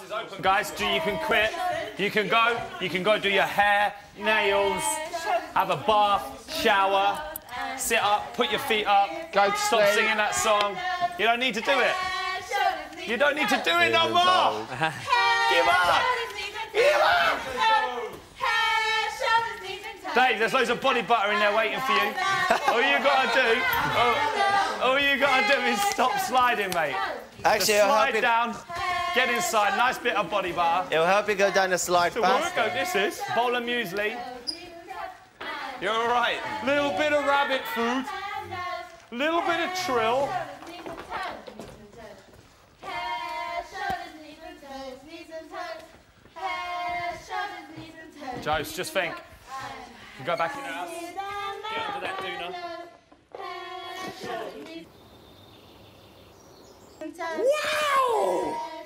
task is open. Guys, do you can quit. You can go. You can go do your hair, nails, have a bath, shower, sit up, put your feet up. Go to Stop sleep. singing that song. You don't need to do it. You don't need to do it no more. Give up. Give up. Dave, there's loads of body butter in there waiting for you. all you gotta do, all, all you gotta do is stop sliding, mate. Just Actually, it'll help, slide you, down, get inside, nice bit of body butter. it'll help you go down the slide So what faster. go this is bowl of muesli. You're all right. Little bit of rabbit food, little bit of trill. Jose, just think. You go back in the house. Get under that doona. Wow!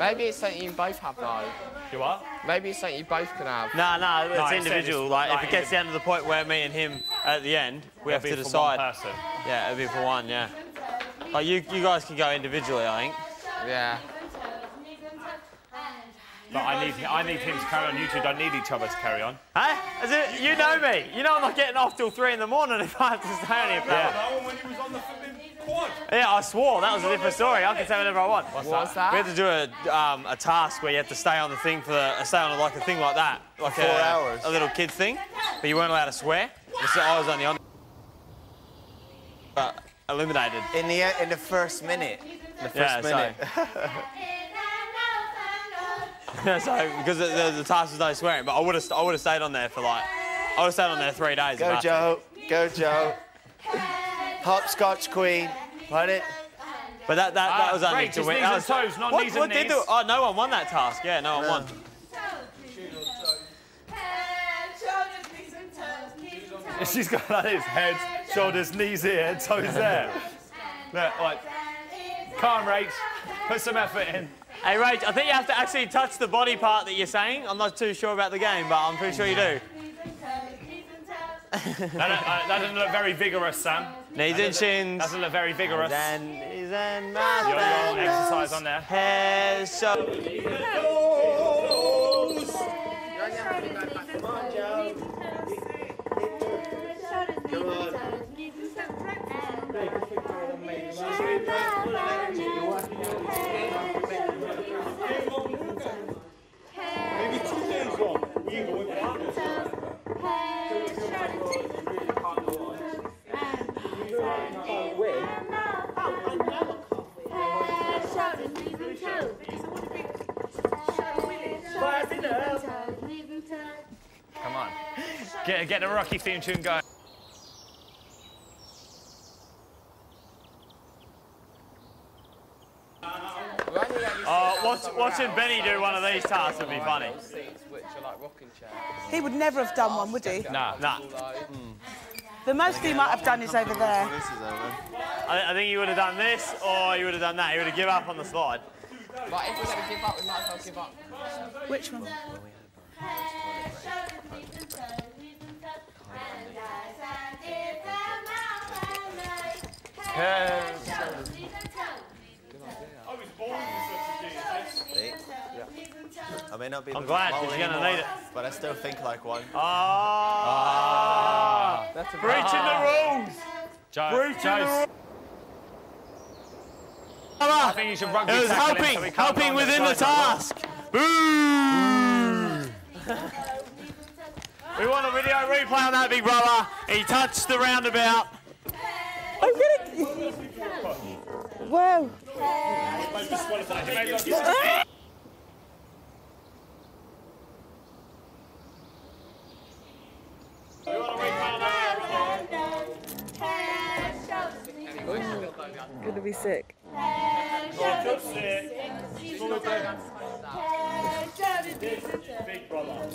Maybe it's something you both have though. You are? Maybe it's something you both can have. No, no, it's No, I said individual. it's- like, like, if it gets down to the point where me and him at the end, we have to It'll be for one decide. Yeah, it'll be for one. Yeah. Like you, you guys can go individually. I think. Yeah. But I need, I need him to carry on. You two don't need each other to carry on. Hey, As it, you know me. You know I'm not getting off till three in the morning if I have to stay on here for Yeah. Quad. Yeah, I swore that was a different story. I can say whatever I want. What's What's that? that? We had to do a, um, a task where you had to stay on the thing for the, stay on like a thing like that, like Four a, hours. a little kid thing, but you weren't allowed to swear. So I was only on. Uh, eliminated. In the in the first minute. The first Yeah, so- minute. so because the, the, the task was no swearing, but I would have I would have stayed on there for like I would have stayed on there three days. Go had to. Joe. Go Joe. Hopscotch queen. Put it. But that that, that Ah, was only Rach, to win. knees That and was, toes, not what, knees and what did knees. the, Oh, no one won that task. Yeah, no one won. She's got like this: head, shoulders, knees here, toes there. Look, like, calm, Rach. Put some effort in. Hey, Rach, I think you have to actually touch the body part that you're saying. I'm not too sure about the game, but I'm pretty sure you do. That, don't- uh, that doesn't look very vigorous, Sam. Knees and shins. Doesn't look very vigorous. Then knees and Your, your exercise on there. Head, shoulders. Come Get, get the Rocky theme tune going. Uh, watch, watching Benny do one of these tasks would be funny. Seats which are like rocking chairs. He would never have done one, would he? Nah. Nah, The most he might have done is over there. This is over. I, I think he would have done this or he would have done that. He would have given up on the slide. Like if we're gonna give up, we might as well give up. Which one? See? I may not be I'm glad, model 'cause you're gonna need it. But I still think like one. Ah, That's a breaching the rules. Joe, Breaching the rules. I think you should rugby It was tackle so helping, we can't go helping within the task. Boo! we want a video replay on that, big brother. He touched the roundabout. I'm gonna. Whoa. Gonna be sick. Oh, Big brother.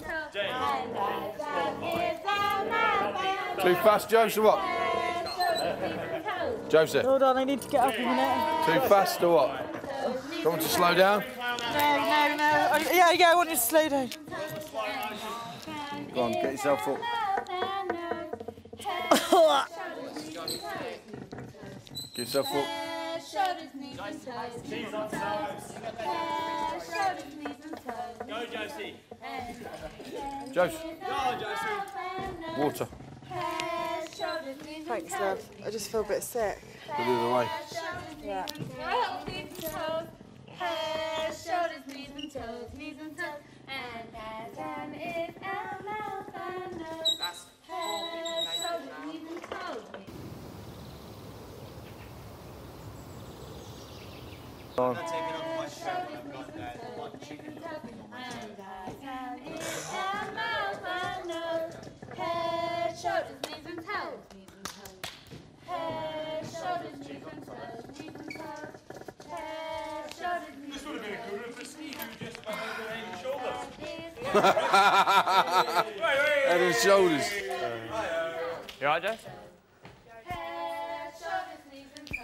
Too fast, Joseph, what? Joseph, Hold on, I need to get up a minute. too fast or what? Do you want to slow down? No, no, no. I, yeah, yeah, I want you to slow down. Go on, get yourself up. Get yourself up. Go, Josie. Jose. Go, Josie. Water. Thanks, love. I just feel a bit sick. Go the other way. Yeah. Head, shoulders, knees and toes, knees and toes, and as time is our mouth and nose. Head, shoulders, knees and toes. Head, shoulders, knees and toes, knees and toes. Head, shoulders, knees and toes, knees and toes. Head, shoulders, knees and Head and shoulders. You alright, Joe?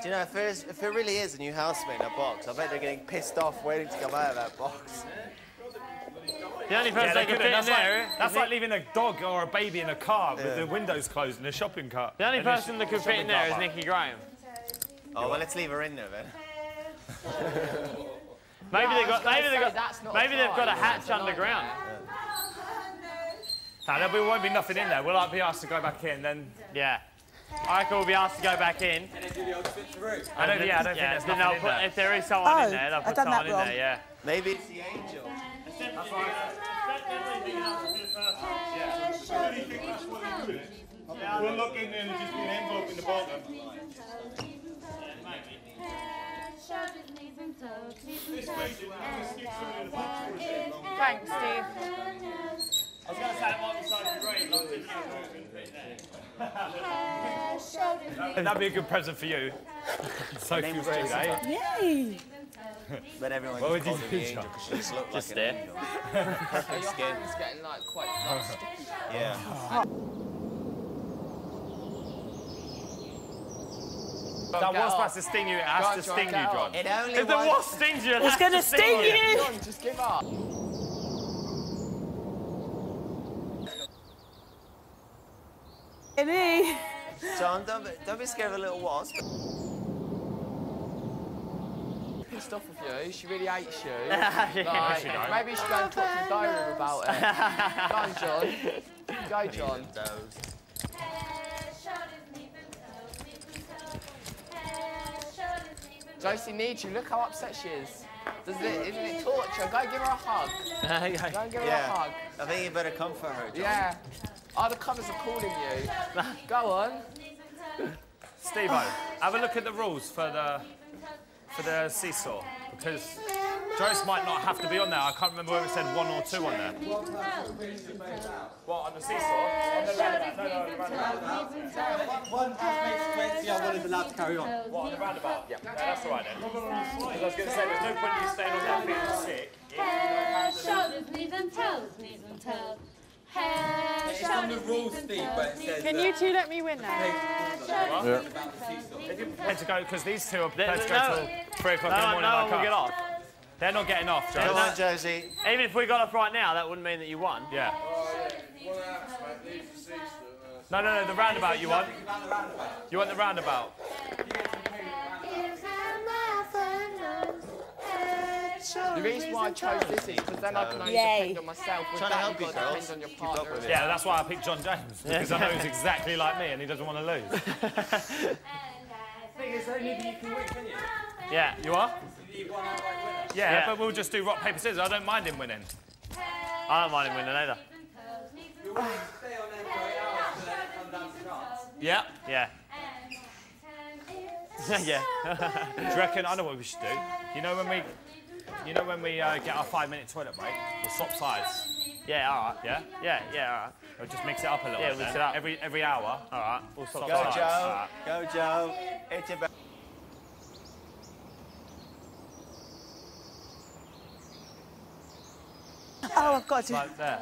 Do you know, if, there's, if there really is a new housemate in a box, I bet they're getting pissed off waiting to come out of that box. The only person Yeah, that they could fit in there. like, that's like leaving a dog or a baby in a car with the windows closed in a shopping cart. the only And person that could fit in there is car is park. Nikki Grahame. Oh, well, let's leave her in there then. Maybe Yeah, they I got. was gonna Maybe they say got. that's not a Maybe they've got a hatch that's a underground. No, there won't be nothing in there. We'll like, be asked to go back in. Then Yeah. I will be asked to go back in. I don't. And Yeah, I don't then- think yeah, there's then nothing they'll in put, there. If there is someone Oh, in there, they'll put done someone in there. Yeah. Maybe it's the angel. We'll look in there and just an envelope in the bottom. Shoulders, knees and toes, knees and toes. Thanks, Steve. I was going to say it might be side green. Head, shoulders, knees That'd be a good present for you. Sophie's due date. Yay! But everyone What just you calls her the angel because she just looks Just like there. an angel. Are Perfect skin. hands getting like quite like, sticky? Yeah. That Get was off. supposed to sting you. It has on, to John, sting you, John. It only If the was- wasp stings you, it It's has gonna to sting you! John, just give up. Any? John, don't be, don't be scared of a little wasp. Pissed off with you. She really hates you. Yeah. Like, she maybe you should go and talk to the diary about it. Go on, John. Go, John. Those. Head, shoulders, knees and toes, knees and toes. Head, shoulders, knees and toes. Josie needs you. Look how upset she is. Does it, isn't it torture? Go give her a hug. Go and give her a hug. I think you better comfort her, John. Yeah. Oh, the covers are calling you. Go on. Steve-O, have a look at the rules for the for the seesaw because Joyce might not have to be on there. I can't remember whether it said one or two on there. What on the seesaw? On the roundabout? No, no, the roundabout. One makes 20, the other one is allowed to carry on. What on the roundabout? Yeah, that's all right then. Because I was going to say there's no point in you staying on there feeling sick. Head, shoulders, knees and toes, knees and toes. Head, It's on the rules, knees and Steve, but says and that two let me win now? Yeah. They're to go because these two are prepared to go no. till three o'clock in the No, morning. no like one will get off. They're not getting off, Come on, Josie. Even if we got off right now, that wouldn't mean that you won. Yeah. No, no, no, the roundabout you want. You want the roundabout. The reason why I chose this is because then I can only Yay. depend on myself. With Trying to help you've you, got to girls. depend on your Keep up partner. with as it. Yeah, that's why I picked John James because I know he's exactly like me and he doesn't want to lose. And as time is our mouth and Yeah. You are? Yeah, Yeah. but we'll just do rock paper scissors. I don't mind him winning. I don't mind him winning either. stay on there for eight hours and then it comes down to cards. Yeah. Yeah. yeah. Do you reckon? I know what we should do. You know when we, you know when we uh, get our five-minute toilet break, we'll swap sides. Yeah. All right. Yeah. Yeah. Yeah. All right. We'll just mix it up a little Yeah, bit. mix then. it up. Every every hour. All right. We'll stop. Go, sides. Joe. Alright. Go, Joe. It's your Oh, I've got to. Like there.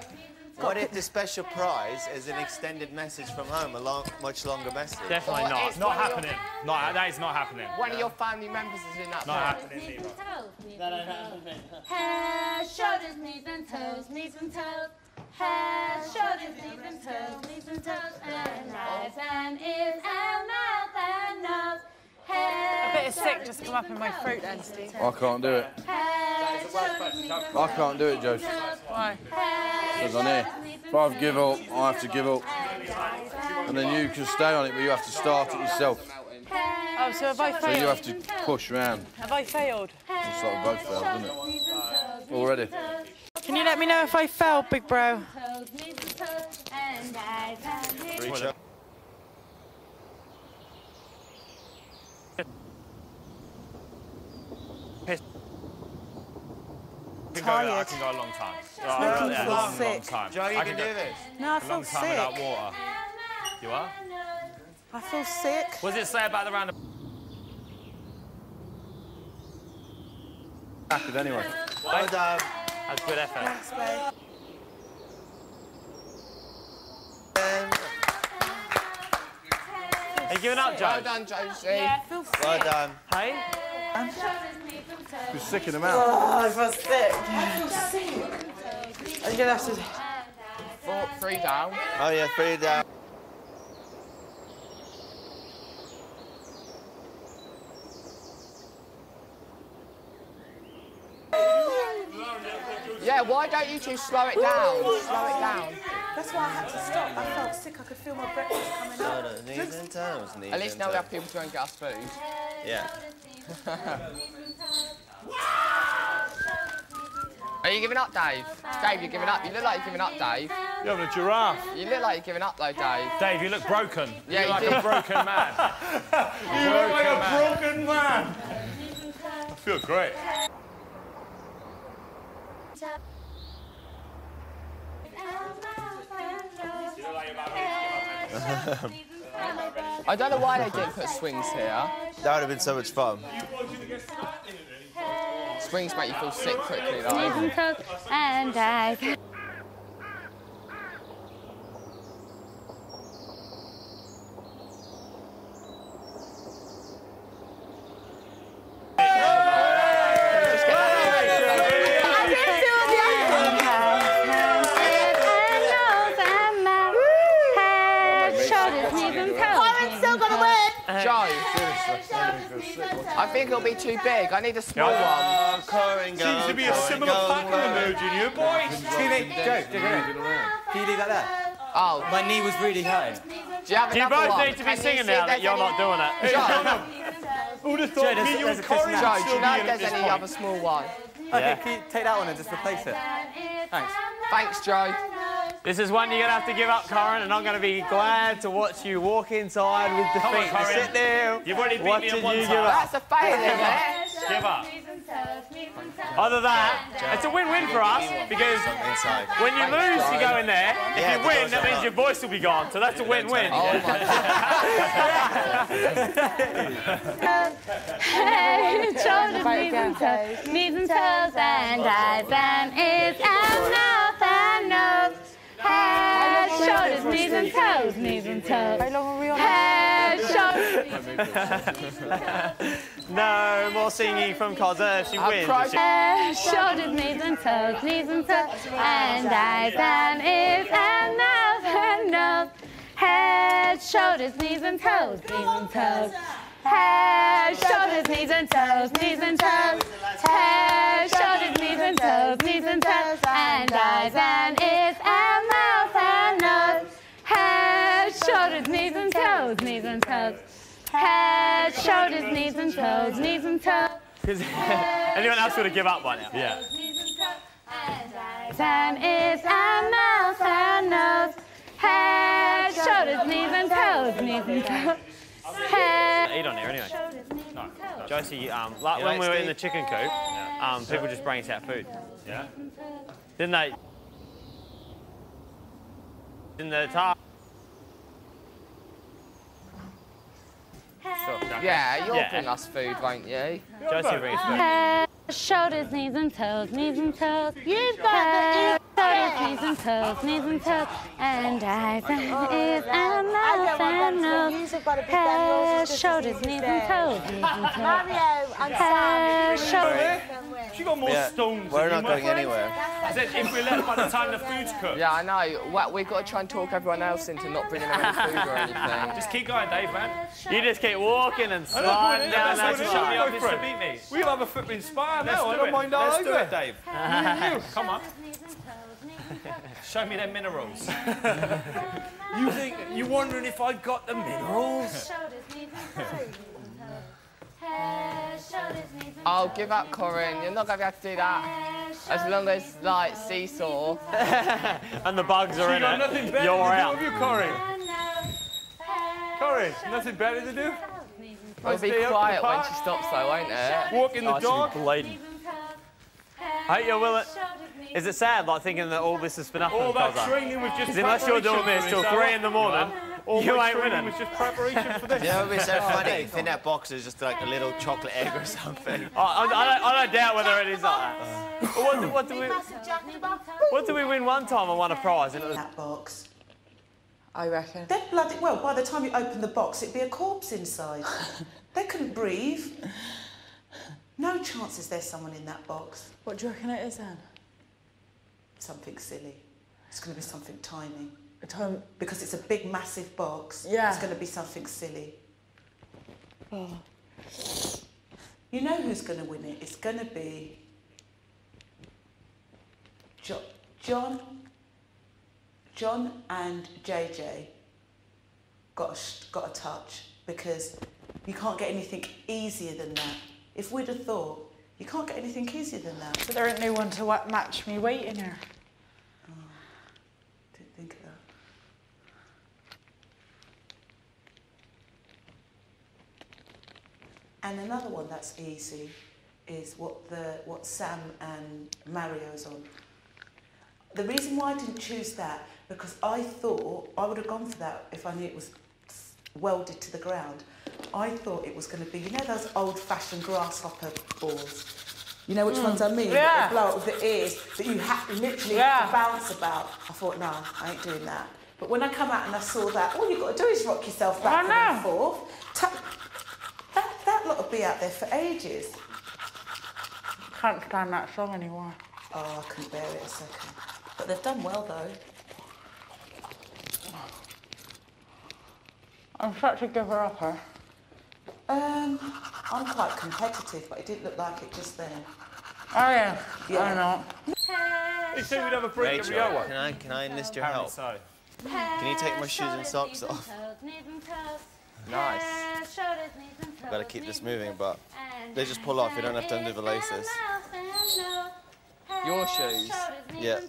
What if the special prize is an extended message from home, a long, much longer message? Definitely Or not. it's Not one your- happening. Not, that is not happening. One of your family members is in that Not happening either. and toes, knees and. Head, shoulders, knees and toes, knees and toes. Head, shoulders, knees and toes, knees and toes. And eyes and ears and mouth and nose. Head, A bit sick just come up in my throat then, Steve. I can't do it. head, shoulders, knees and I can't do it, Joe. Why? Because on here, if I give up, I have to give up. And then you can stay on it, but you have to start it yourself. Oh, so have I So you have to push round. Have I failed? It's like we both failed, isn't it? Already. Can you let me know if I failed, big bro? toes, knees and toes. And eyes and ears. Reach up. I can, go, I can go a long time. making Right, yeah, feel long, long time. Joe, you I can go do this. No, I A feel long time without water. You are? I feel sick. What does it say about the round? Acted anyway. Well done. That's good effort. Thanks, babe. Are you giving up, Joe? Well done, Josie. I feel sick. Well done. Hey? You're sick in the mouth. Oh, I feel sick. I feel sick. I'm gonna have to. Four, three down. Oh yeah, three down. Yeah, why don't you two slow it down? Slow it down. That's why I had to stop. I felt sick. I could feel my breakfast coming up. Shoulders, knees and toes, knees At least and now we have people to go and get us food. Yeah. Are you giving up, Dave? Dave, you're giving up. You look like you're giving up, Dave. You're having a giraffe. You look like you're giving up, though, Dave. Dave, you look broken. Yeah, you you look do. like a broken man. You look like a broken man. I feel great. I don't know why they didn't put swings here. That would have been so much fun. Swings make you feel sick quickly, Knees though. and eyes. Joe, I think it'll be too big. I need a small one. Seems to be a similar pattern emerging here, boys. Joe, Joe, Can you leave that there? Oh, My knee was really hurting. do you have You both one? need to be Can singing now that you're any- not doing it. Joe, Who'd have Joe, thought there's- me, you there's and Corey would Joe, do you know if there's any other small one? Okay, can you take that one and just replace it? Thanks. Thanks, Joe. This is one you're going to have to give up, Corin, and I'm going to be glad to watch you walk inside with Come on, defeat. Corin. Sit there. You've already beat me at one you time. give up. That's a fail, isn't? Give up. Other than that, it's a win-win for us because when you lose, you go in there. If you win, that means your voice will be gone. So that's a win-win. Oh my god. Head, shoulders, knees and toes, knees and toes, and eyes and ears and knees and toes, knees and toes. How long are we on? Head, shoulders, knees and toes. No more singing from Cozza she wins. Head, shoulders, knees and toes, knees and toes, and eyes and ears and mouth and nose. Head, shoulders, knees and toes, knees and toes. Head, shoulders, knees and toes, knees and toes. Head, shoulders, knees and toes, knees and toes, and eyes and toes, knees and toes. Head, shoulders, knees and toes, knees and toes. Anyone else would have give up by now? Yeah. And ears and mouth and nose. Head, shoulders, knees and toes, knees and toes. Head, Eat on here anyway. shoulders, knees. Josie, um, like You when we were in the chicken coop, um, people just bring us out food. Yeah. Didn't they? In the tar. Yeah, you'll Yeah. bring us food, won't you? Josie brings food. Head, shoulders, knees and toes, knees and toes. You've got the knees and toes, knees and toes, and eyes and ears and mouth and nose, head, shoulders, knees and toes, knees and toes, Mario and head, shoulders. She got more Yeah, stones we're than not going anywhere. I said if we left by the time the food's cooked. Yeah, I know. Well, we've got to try and talk everyone else into not bringing them any food or anything. Just keep going, Dave, man. You just keep walking and I don't mind sliding it. down That's that what it Shut me slide. up, my Mr. friend. Beat Me. We'll have a flipping spa Let's now. I do don't it. mind Let's that do it, Dave. Come on. Show me them minerals. You think you're wondering if I got the minerals? Oh, give up, Corin. You're not going to be able to do that. As long as, like, seesaw. and the bugs are You in got it. nothing better You're to do, out. have you, Corey? Corey, nothing better to do? It'll be Stay up in the quiet when she stops, though, won't it? Walk in the Oh, dog? she's bleeding. Hey, you will it? Is it sad, like thinking that all this has been up All and that cause training was just unless you're doing this till three in the morning, All you my ain't training winning. was just preparation for this. You know, it'd be so funny. You think that box is just like a little chocolate egg or something. I, I, I, don't, I don't doubt whether it is like that. What, do- what, do we, what do we win one time and won a prize? And it was, that box. I reckon. They're bloody well. By the time you open the box, it'd be a corpse inside. they couldn't breathe. No chances there's someone in that box. What do you reckon it is then? Something silly. It's going to be something tiny. A time. Because it's a big, massive box. Yeah. It's going to be something silly. Oh. You know who's going to win it? It's going to be jo- John. John and JJ got a, sh- got a touch because you can't get anything easier than that. If we'd have thought, you can't get anything easier than that. So there ain't no one to match me weight in here. Oh, didn't think of that. And another one that's easy is what the what Sam and Mario's on. The reason why I didn't choose that because I thought I would have gone for that if I knew it was welded to the ground. I thought it was going to be you know those old-fashioned grasshopper balls. You know which Mm. ones I mean? Yeah. That blow up with the ears that you ha- literally have Yeah. to bounce about. I thought, no, I ain't doing that. But when I come out and I saw that, all you've got to do is rock yourself back I and forth. That, that lot will be out there for ages. Can't stand that song anymore. Oh, I couldn't bear it a second. But they've done well, though. I'm such a giver upper. Um, I'm quite competitive, but it didn't look like it just then. Oh yeah. Yeah. I know. They said we'd have a break every Rachel, hour. can I, can I enlist your help? so. Can you take my shoes and socks off? Nice. I've got to keep this moving, but they just pull off. You don't have to undo the laces. Your shoes. Yeah.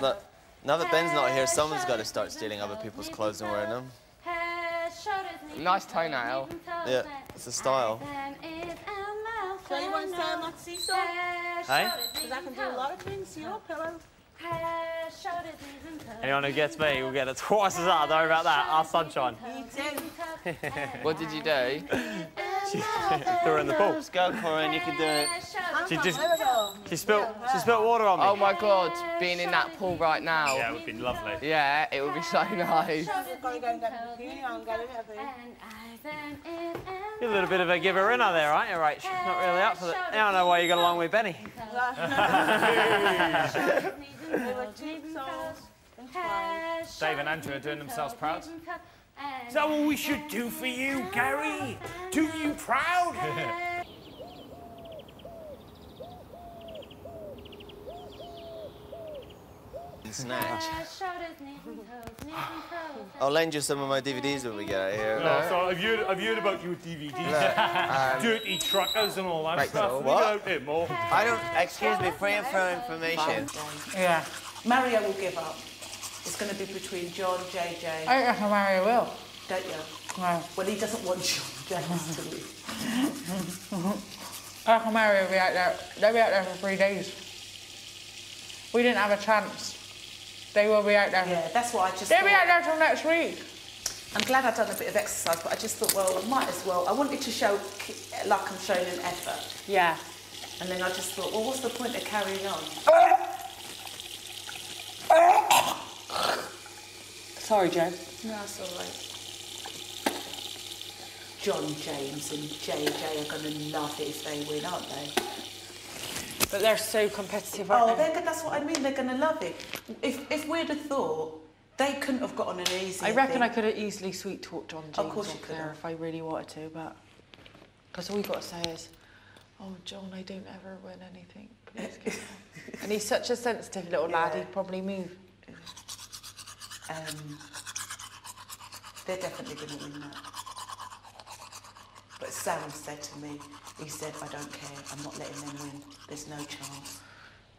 Look, now that Ben's not here, someone's got to start stealing other people's clothes and wearing them. Nice toenail. Yeah, it's a style. So you want to stay on that? Hey? Because I can do a lot of things to your pillow. anyone who gets me will get it twice as hard. Don't worry about that. Our sunshine. What did you do? She threw her in the pool. Let's go, Corin, You can do it. She just she spilt she spilt water on me. Oh my god, being in that pool right now. Yeah, it would be lovely. Yeah, it would be so nice. You're a little bit of a giver inner there, aren't you, Rach? Not really up for it. I don't know why you got along with Benny. Dave and Andrew are doing themselves proud. Is that what we should do for you, Gary? Do you proud? Snatch. I'll lend you some of my DVDs when we get out of here. No, so I've heard, I've heard about your DVDs. Um, Dirty truckers and all that Right, stuff. so what? it out there more. I don't. Excuse me. Free and for information. Yeah. Mario will give up. It's going to be between John, JJ. I reckon Mario will. Don't you? No. Well, he doesn't want John James to leave. I reckon Mario will be out there. They'll be out there for three days. We didn't have a chance. They will be out there. Yeah, that's what I just They'll be out there till next week. I'm glad I've done a bit of exercise, but I just thought, well, I might as well. I wanted to show like I'm showing an effort. Yeah. And then I just thought, well, what's the point of carrying on? Sorry, Joe. No, that's all right. John James and JJ are going to love it if they win, aren't they? But they're so competitive, Oh, aren't they? they're, go- that's what I mean. They're going to love it. If, if we'd have thought, they couldn't have gotten an easy I reckon thing. I could have easily sweet talked John James Of course or you could Claire have. if I really wanted to, but because all you've got to say is, "Oh, John, I don't ever win anything." Please give and he's such a sensitive little lad. He'd probably move. Um, they're definitely going to win that. But Sam said to me, he said, I don't care, I'm not letting them win. There's no chance.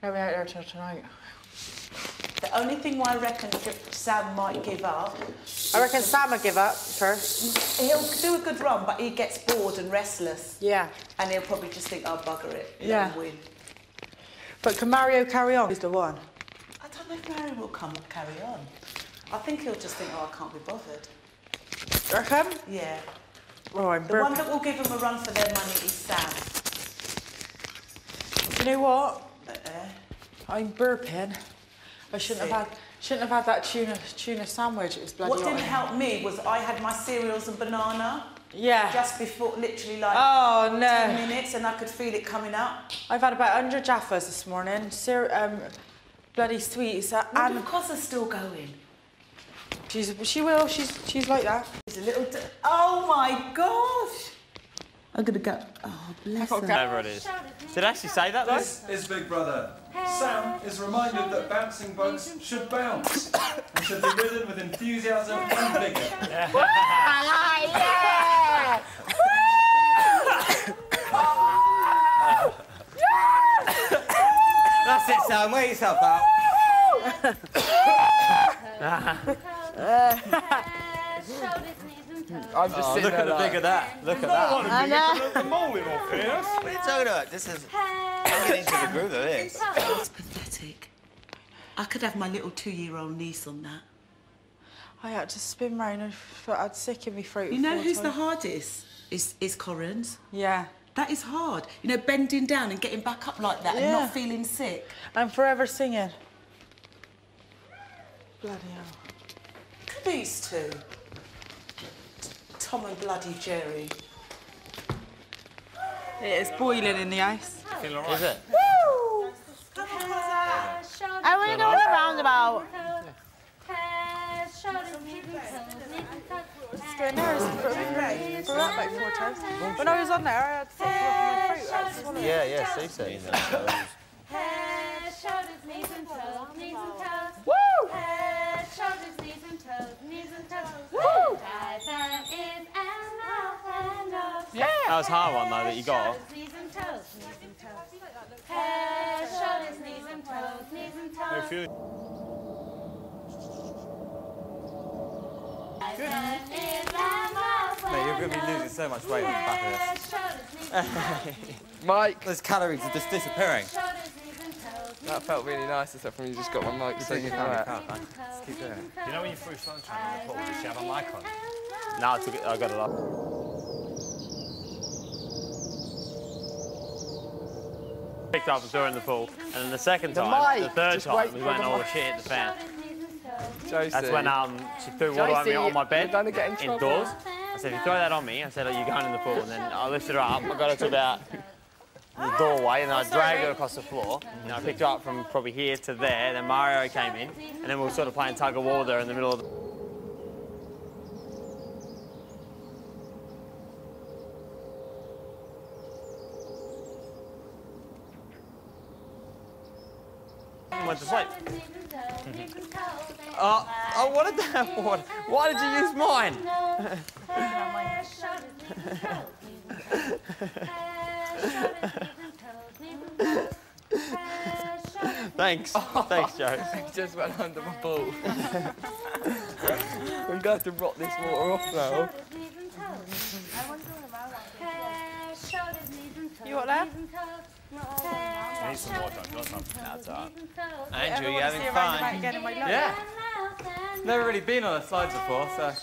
They'll be out there till tonight. The only thing why I reckon Sam might give up, I reckon Sam will give up first. he'll do a good run, but he gets bored and restless. Yeah. And he'll probably just think, I'll oh, bugger it, let Yeah. him win. But can Mario carry on? He's the one. I don't know if Mario will come carry on. I think he'll just think, oh, I can't be bothered. Reckon? Yeah. Oh, I'm The one that will give him a run for their money is Sam. You know what? Uh-uh. I'm burping. I shouldn't have had shouldn't have had that tuna tuna sandwich. It was bloody What hot. didn't help me was I had my cereals and banana Yeah. just before, literally like Oh 10 minutes, and I could feel it coming up. I've had about 100 Jaffas this morning. Syr- um, bloody sweets. uh, And the because they're still going. She's she will. She's she's like that. It's a little. Oh my gosh! I'm gonna go. Oh bless her. Whatever it is. Did I actually say that though? This is Big Brother. Sam is reminded that bouncing bugs should bounce and should be ridden with enthusiasm and vigour. That's it, Sam. Wear yourself out. I'm just Oh, look at the big of that. Look at that. I know. What are you talking about? This is. I'm getting into the groove of this. It's pathetic. I could have my little two-year-old niece on that. I had to spin round and f- I had sick in my throat. You know four who's the hardest? Is is Corin's. Yeah. That is hard. You know, bending down and getting back up like that and not feeling sick. I'm forever singing. Bloody hell. Look at these two. Tom and bloody Jerry. It is boiling in the ice. Is it? I want to go on the roundabout. Going there is for, for that about four times. When I was on there, I had to take off my throat. I had to swallow it. Yeah, yeah, see, see. Head, shoulders, knees and toes, knees and toes. Woo! Head, shoulders, knees and toes, knees and toes. Woo! Eyes and ears and mouth and nose. Yeah. That was a hard one though that you got. Shoulders, knees and toes, knees and toes. Head, shoulders, knees and toes, knees and toes. Eyes and ears and mouth Mate, you're going to be losing so much weight on the back of this. shoulders, knees and toes. Mike, Those calories are just disappearing. That felt really nice, except when you just got my mic singing that. Just keep doing it. You know when you threw sunshine in the pool, did she have a mic on? No, I took it. I got it up. Picked up and threw in the pool, and then the second The time, the mic, third just time, we went all the oh shit, hit the fan. Josie. That's when um, she threw water on me on my bed you're get in indoors. I said, if you throw that on me, I said, are you going in the pool? And then I lifted her up, I got her to about the doorway, and I oh, dragged her across the floor. And I picked her up from probably here to there. Then Mario came in, and then we were sort of playing tug of war there in the middle of the. Went to sleep. Oh, I wanted to have one. Why did you use mine? Thanks. Thanks, Joe. It just went under my ball. I'm going to have to rock this water off now. You what there? You need some water, not something. That's all right. Andrew, you Ever wanna having see a roundabout fun? in? Yeah. Never really been on the slides before, so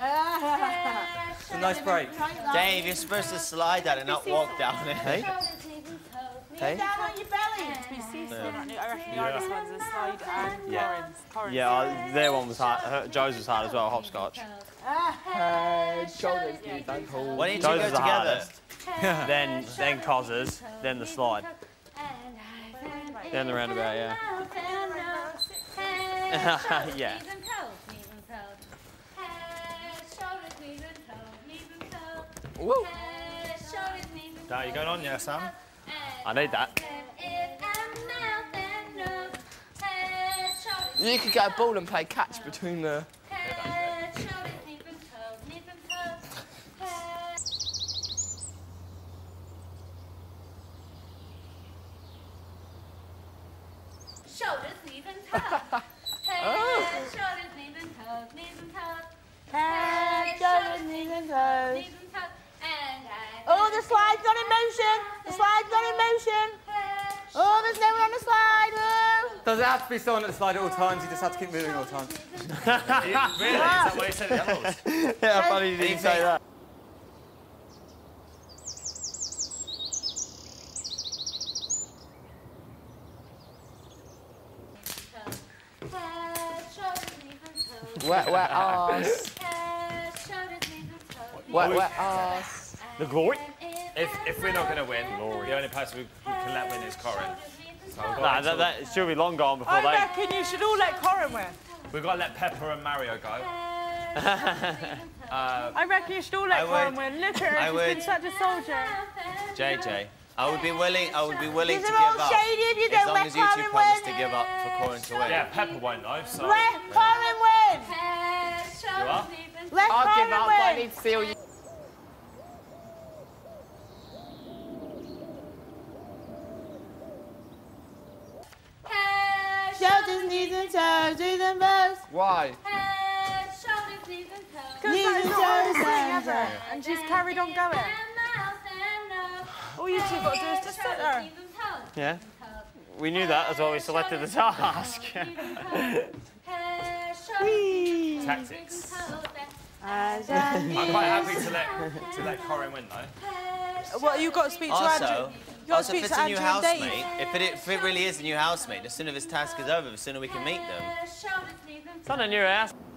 ah. It's a nice break. Dave, you're supposed to slide down and not walk down it. Hey? Hey? Down on your belly to be I reckon the hardest ones are slide and Yeah. Corin's. Corin's. Yeah, uh, their one was hard. Her, Joe's was hard as well, hopscotch. Head, shoulders, knees, and toes. Why didn't you Joe's go the together? hardest. then, then Coz's, then the slide. Then the roundabout, yeah. yeah. Woo. Now you going on, yeah, Sam? I need that. You could get a ball and play catch between the. Shoulders, knees and toes. Head, shoulders, knees and toes, knees and toes. Head, shoulders, knees and toes. Knees and toes. And I Oh, the slide's not in motion. The slide's not in motion. Oh, there's no one on the slide. Oh. Does it have to be someone at the slide at all times? You just have to keep moving all the time. really? Is that what you said in the rules? yeah, funny you didn't say that. Head, shoulders, knees and. Wet, wet ass. Head, shoulders, knees and toes. Wet, wet ass. The glory? If, if we're not going to win, the only person we, we can let win is Corin. So Nah, until- that, that should be long gone before I they. reckon you should all let Corin win. we've got to let Pepper and Mario go. Uh, I reckon you should all let Corin win. Look at her, I she's would- been such a soldier. JJ, I would be willing. I would be willing to These give up shady if you as don't long as you two promise win. to give up for Corin to win. yeah, Pepper won't know, so... Let Corin win. Head, shoulders, are? Let I'll give Corin up, but I need to see all you. Head, Shoulders, knees and toes, knees and toes. Why? Head, shoulders, knees and toes. Knees that is and toes and. And she's carried on going. mouth and. All you two got to do is just sit there. Knees and toes. Yeah. We knew that, as well. we selected the task. Head, shoulders, knees and Tactics. toes. I'm quite happy to let, to let Corin win, though. What, you've got to speak to Andrew. Also, You've got to also speak if it's a new Andrew and Dave. housemate, if it, if it really is a new housemate, the sooner this task is over, the sooner we can meet them. Head, shoulders, knees and